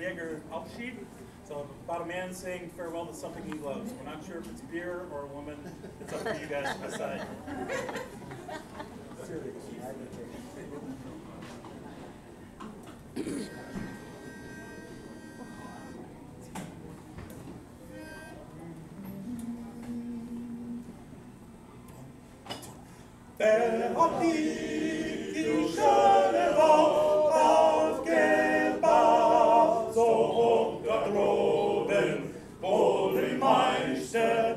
Jaeger Abschied. So about a man saying farewell to something he loves. We're not sure if it's beer or a woman. It's up to you guys to decide. Wer hoch da droben, wo die Meister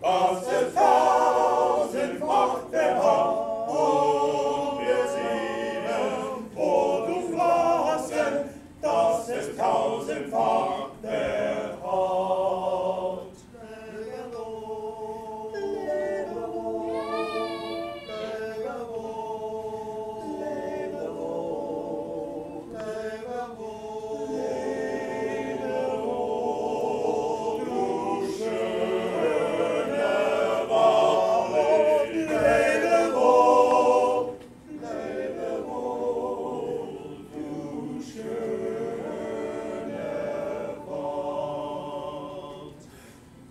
dass es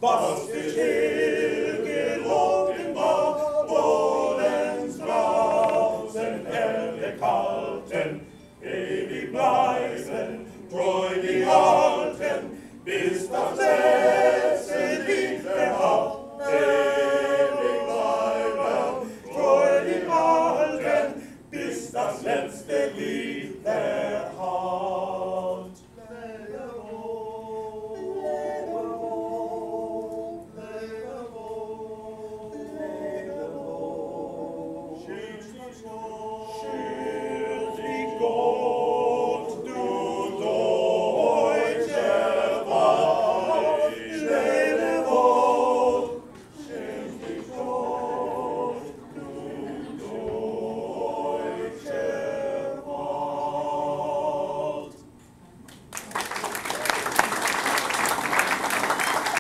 was für gelobt im Bad, Bodens helle Kalten, ewig bleiben, treu die Alten, bis das letzte Lied verhalten. Ewig bleiben, treu die Alten, bis das letzte Lied verhalten.